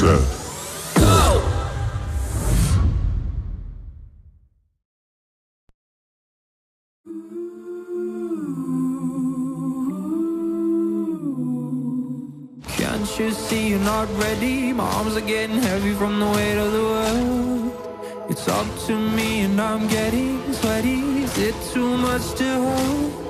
set. Can't you see you're not ready? My arms are getting heavy from the weight of the world. It's up to me and I'm getting sweaty. Is it too much to hold?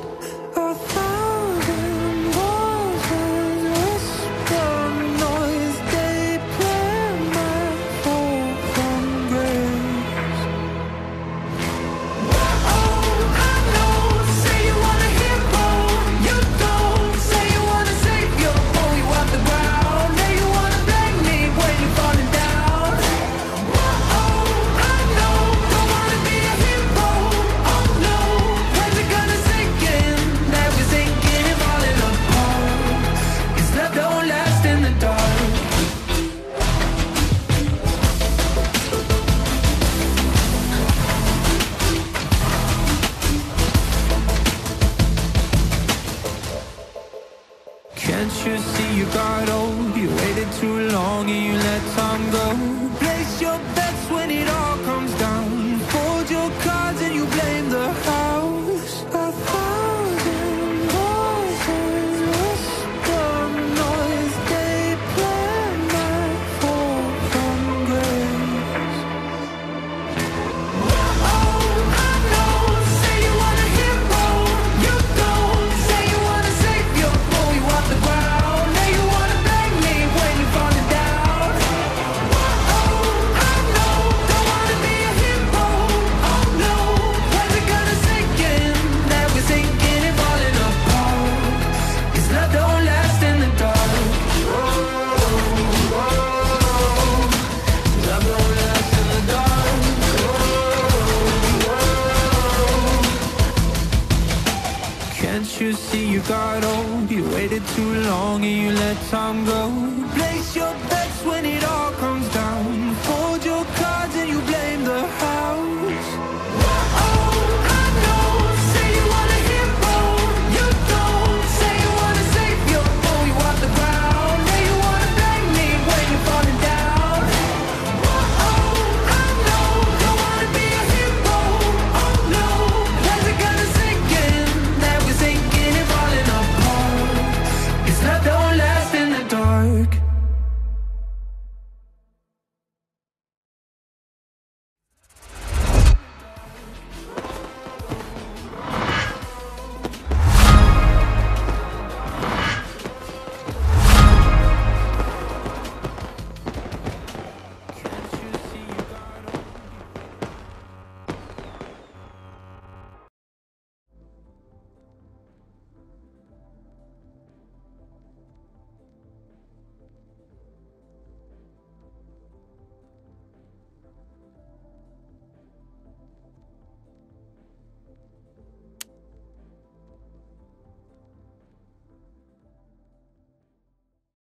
Can't you see you got old? You waited too long and you let time go. Place your bets when it all Can't you see you got old? You waited too long and you let time go. Place lights, not don't last in the dark.